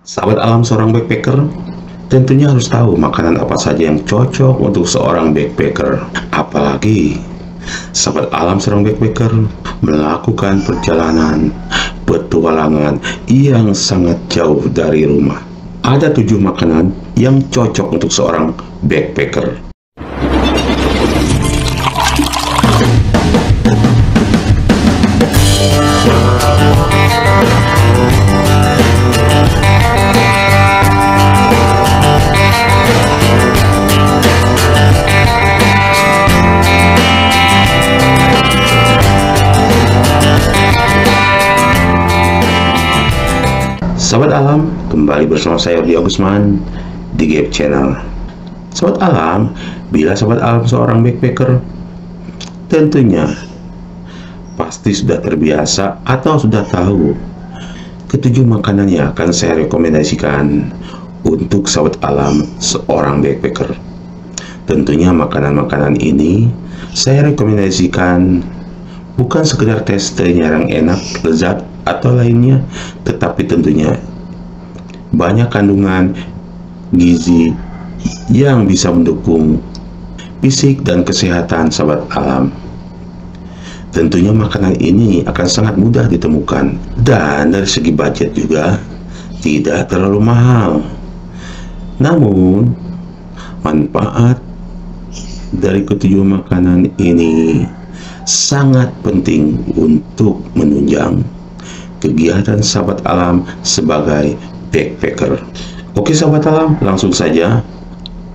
Sahabat alam seorang backpacker tentunya harus tahu makanan apa saja yang cocok untuk seorang backpacker. Apalagi sahabat alam seorang backpacker melakukan perjalanan petualangan yang sangat jauh dari rumah. Ada tujuh makanan yang cocok untuk seorang backpacker. Kembali bersama saya Odi Agusman di Gap Channel. Sahabat alam, bila sahabat alam seorang backpacker, tentunya pasti sudah terbiasa atau sudah tahu ketujuh makanan yang akan saya rekomendasikan untuk sahabat alam seorang backpacker. Tentunya makanan-makanan ini saya rekomendasikan bukan sekedar tes yang enak, lezat, atau lainnya, tetapi tentunya banyak kandungan gizi yang bisa mendukung fisik dan kesehatan sahabat alam. Tentunya makanan ini akan sangat mudah ditemukan dan dari segi budget juga tidak terlalu mahal. Namun, manfaat dari ketujuh makanan ini sangat penting untuk menunjang kegiatan sahabat alam sebagai backpacker. Oke sahabat alam, langsung saja.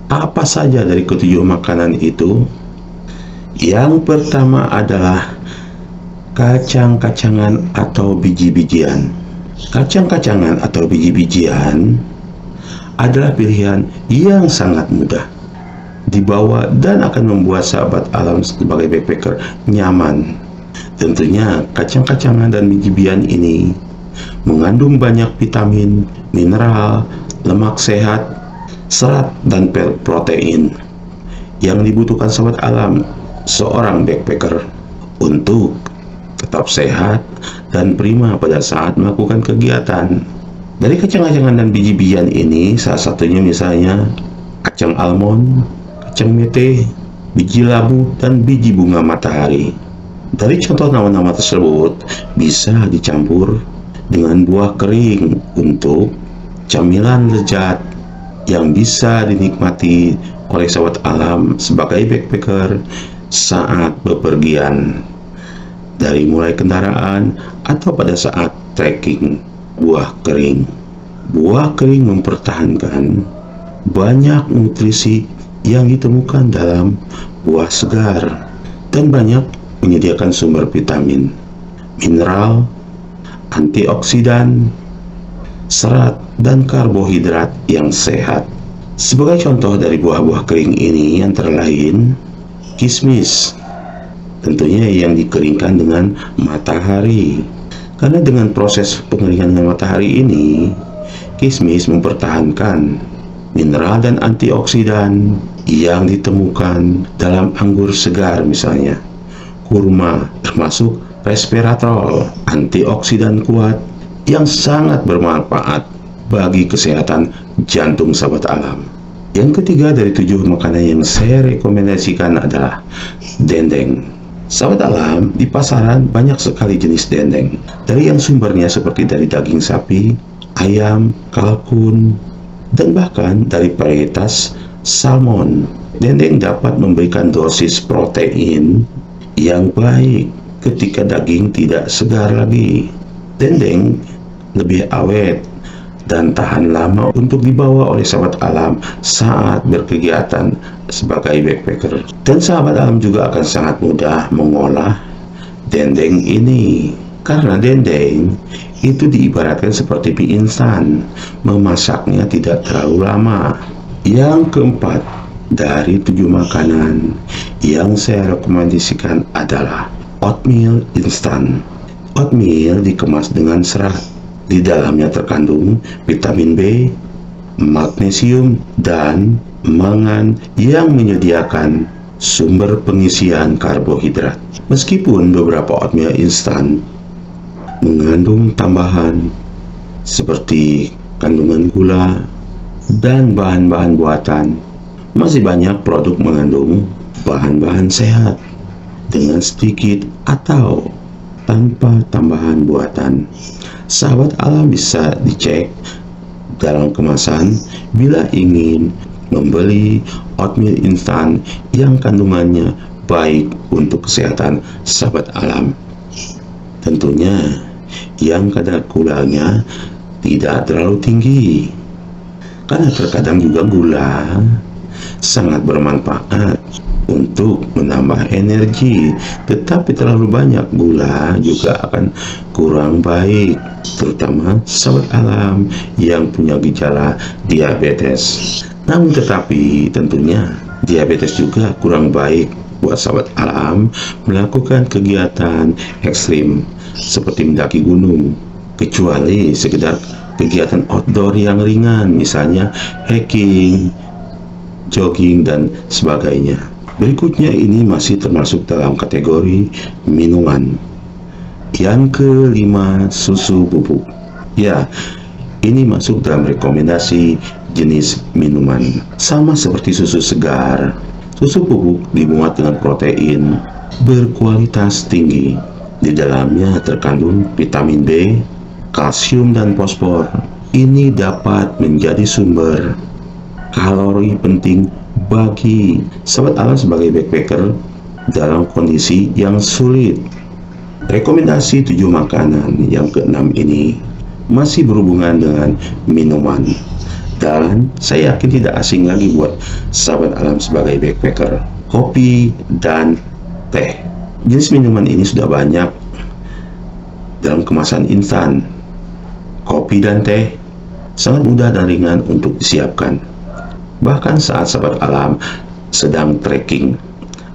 Apa saja dari ketujuh makanan itu? Yang pertama adalah kacang-kacangan atau biji-bijian. Kacang-kacangan atau biji-bijian adalah pilihan yang sangat mudah dibawa dan akan membuat sahabat alam sebagai backpacker nyaman Tentunya kacang-kacangan dan biji-bijian ini mengandung banyak vitamin, mineral, lemak sehat, serat, dan protein yang dibutuhkan sahabat alam seorang backpacker untuk tetap sehat dan prima pada saat melakukan kegiatan. Dari kacang-kacangan dan biji-bijian ini, salah satunya misalnya kacang almond, kacang mete, biji labu, dan biji bunga matahari. Dari contoh nama-nama tersebut bisa dicampur dengan buah kering untuk camilan lezat yang bisa dinikmati oleh sahabat alam sebagai backpacker saat bepergian dari mulai kendaraan atau pada saat trekking buah kering. Buah kering mempertahankan banyak nutrisi yang ditemukan dalam buah segar dan banyak menyediakan sumber vitamin, mineral, antioksidan, serat, dan karbohidrat yang sehat. Sebagai contoh dari buah-buah kering ini antara lain kismis, tentunya yang dikeringkan dengan matahari. Karena dengan proses pengeringan dengan matahari ini, kismis mempertahankan mineral dan antioksidan yang ditemukan dalam anggur segar misalnya kurma, termasuk resveratrol, antioksidan kuat yang sangat bermanfaat bagi kesehatan jantung sahabat alam. Yang ketiga dari tujuh makanan yang saya rekomendasikan adalah dendeng. Sahabat alam, di pasaran banyak sekali jenis dendeng. Dari yang sumbernya seperti dari daging sapi, ayam, kalkun, dan bahkan dari varietas salmon. Dendeng dapat memberikan dosis protein yang baik ketika daging tidak segar lagi. Dendeng lebih awet dan tahan lama untuk dibawa oleh sahabat alam saat berkegiatan sebagai backpacker. Dan sahabat alam juga akan sangat mudah mengolah dendeng ini. Karena dendeng itu diibaratkan seperti mie instan, memasaknya tidak terlalu lama. Yang keempat, dari tujuh makanan yang saya rekomendasikan adalah oatmeal instan. Oatmeal dikemas dengan serat. Di dalamnya terkandung vitamin B, magnesium, dan mangan yang menyediakan sumber pengisian karbohidrat. Meskipun beberapa oatmeal instan mengandung tambahan seperti kandungan gula, dan bahan-bahan buatan. Masih banyak produk mengandung bahan-bahan sehat dengan sedikit atau tanpa tambahan buatan. Sahabat alam bisa dicek dalam kemasan bila ingin membeli oatmeal instan yang kandungannya baik untuk kesehatan sahabat alam. Tentunya yang kadar gulanya tidak terlalu tinggi karena terkadang juga gula sangat bermanfaat untuk menambah energi. Tetapi terlalu banyak gula juga akan kurang baik terutama sahabat alam yang punya gejala diabetes. Namun tetapi tentunya diabetes juga kurang baik buat sahabat alam melakukan kegiatan ekstrim seperti mendaki gunung kecuali sekedar kegiatan outdoor yang ringan misalnya hiking jogging dan sebagainya. Berikutnya ini masih termasuk dalam kategori minuman. Yang kelima susu bubuk. Ya ini masuk dalam rekomendasi jenis minuman. Sama seperti susu segar. Susu bubuk dimuat dengan protein berkualitas tinggi. Di dalamnya terkandung vitamin B kalsium dan fosfor. Ini dapat menjadi sumber kalori penting bagi sahabat alam sebagai backpacker dalam kondisi yang sulit. Rekomendasi tujuh makanan yang keenam ini masih berhubungan dengan minuman dan saya yakin tidak asing lagi buat sahabat alam sebagai backpacker kopi dan teh jenis minuman ini sudah banyak dalam kemasan instan kopi dan teh sangat mudah dan ringan untuk disiapkan. Bahkan saat sahabat alam sedang trekking,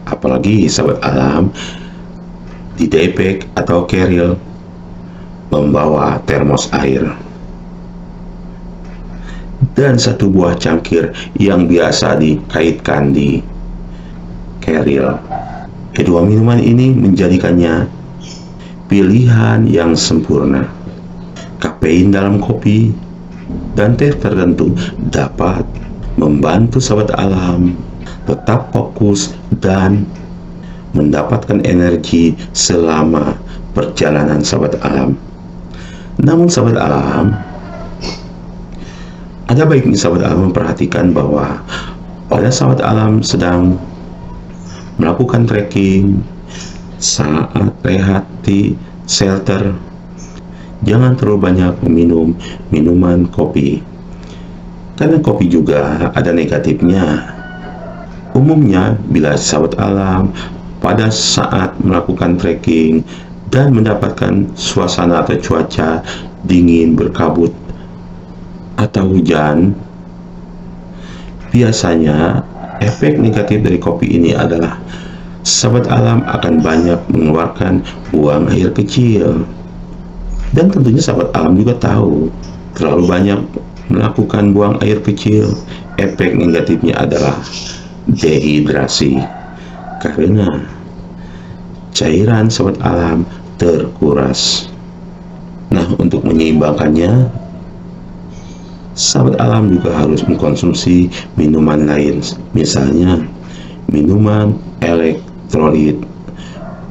apalagi sahabat alam di daypack atau carrier membawa termos air dan satu buah cangkir yang biasa dikaitkan di carrier. Kedua minuman ini menjadikannya pilihan yang sempurna kafein dalam kopi dan teh tertentu dapat membantu sahabat alam tetap fokus dan mendapatkan energi selama perjalanan sahabat alam. Namun sahabat alam, ada baiknya sahabat alam memperhatikan bahwa pada sahabat alam sedang melakukan trekking saat rehat di shelter jangan terlalu banyak meminum minuman kopi karena kopi juga ada negatifnya. Umumnya bila sahabat alam pada saat melakukan trekking dan mendapatkan suasana atau cuaca dingin berkabut atau hujan biasanya efek negatif dari kopi ini adalah sahabat alam akan banyak mengeluarkan buang air kecil. Dan tentunya sahabat alam juga tahu terlalu banyak melakukan buang air kecil, efek negatifnya adalah dehidrasi karena cairan sahabat alam terkuras. Nah, untuk menyeimbangkannya, sahabat alam juga harus mengkonsumsi minuman lain, misalnya minuman elektrolit.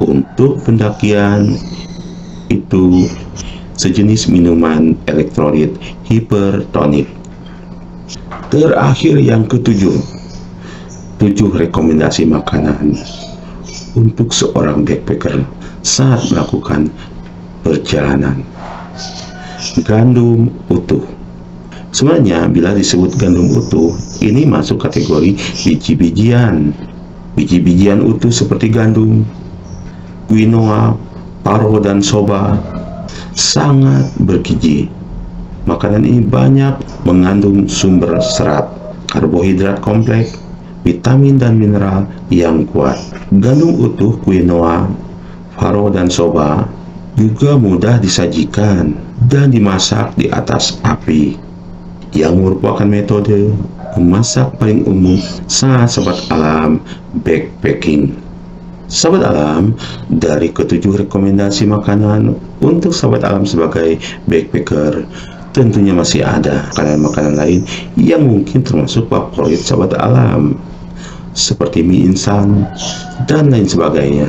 Untuk pendakian itu sejenis minuman elektrolit hipertonik. Terakhir yang ketujuh, tujuh rekomendasi makanan untuk seorang backpacker saat melakukan perjalanan. Gandum utuh. Sebenarnya bila disebut gandum utuh, ini masuk kategori biji-bijian. Biji-bijian utuh seperti gandum, quinoa, paro dan soba sangat bergizi. Makanan ini banyak mengandung sumber serat, karbohidrat kompleks, vitamin dan mineral yang kuat. Gandum utuh quinoa, faro dan soba juga mudah disajikan dan dimasak di atas api yang merupakan metode memasak paling umum saat sobat alam backpacking. Sahabat alam, dari ketujuh rekomendasi makanan untuk sahabat alam sebagai backpacker, tentunya masih ada makanan-makanan lain yang mungkin termasuk favorit sahabat alam seperti mie instan dan lain sebagainya.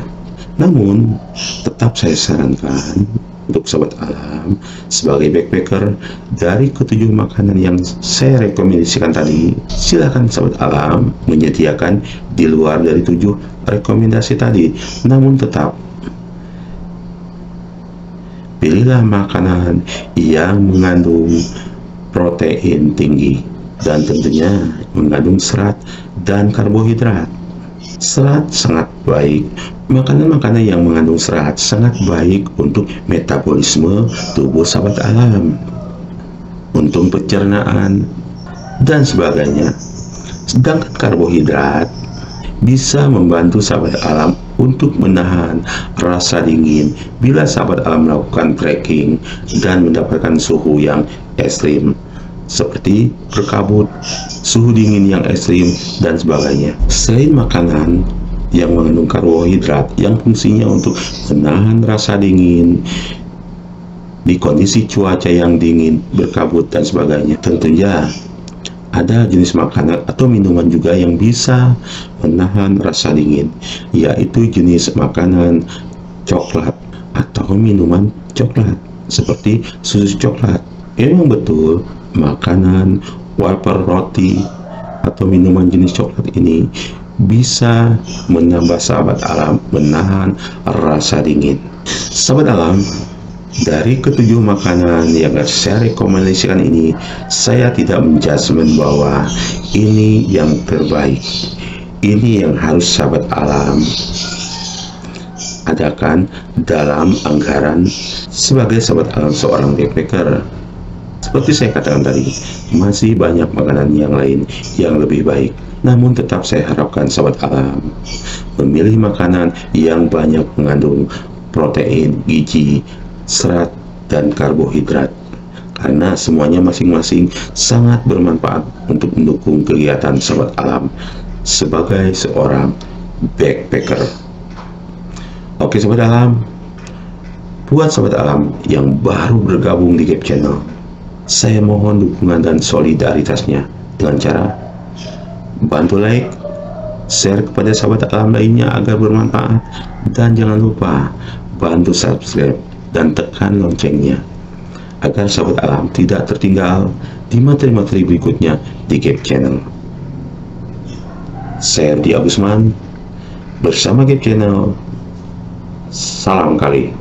Namun tetap saya sarankan untuk sahabat alam sebagai backpacker dari ketujuh makanan yang saya rekomendasikan tadi silahkan sahabat alam menyediakan di luar dari tujuh rekomendasi tadi. Namun tetap pilihlah makanan yang mengandung protein tinggi dan tentunya mengandung serat dan karbohidrat serat sangat baik Makanan-makanan yang mengandung serat sangat baik untuk metabolisme tubuh sahabat alam, untuk pencernaan, dan sebagainya. Sedangkan karbohidrat bisa membantu sahabat alam untuk menahan rasa dingin bila sahabat alam melakukan trekking dan mendapatkan suhu yang ekstrim seperti berkabut, suhu dingin yang ekstrim, dan sebagainya. Selain makanan, yang mengandung karbohidrat yang fungsinya untuk menahan rasa dingin di kondisi cuaca yang dingin, berkabut dan sebagainya. Tentunya ada jenis makanan atau minuman juga yang bisa menahan rasa dingin, yaitu jenis makanan coklat atau minuman coklat seperti susu coklat. Memang betul makanan wafer roti atau minuman jenis coklat ini bisa menambah sahabat alam menahan rasa dingin. Sahabat alam, dari ketujuh makanan yang saya rekomendasikan ini, saya tidak menjudgment bahwa ini yang terbaik. Ini yang harus sahabat alam adakan dalam anggaran sebagai sahabat alam seorang backpacker. Seperti saya katakan tadi, masih banyak makanan yang lain yang lebih baik. Namun tetap saya harapkan sahabat alam memilih makanan yang banyak mengandung protein, gizi, serat, dan karbohidrat karena semuanya masing-masing sangat bermanfaat untuk mendukung kegiatan sahabat alam sebagai seorang backpacker. Oke sahabat alam, buat sahabat alam yang baru bergabung di Gap Channel, saya mohon dukungan dan solidaritasnya dengan cara bantu like, share kepada sahabat alam lainnya agar bermanfaat, dan jangan lupa bantu subscribe dan tekan loncengnya agar sahabat alam tidak tertinggal di materi-materi berikutnya di Gap Channel. Saya Di Agusman bersama Gap Channel. Salam kali.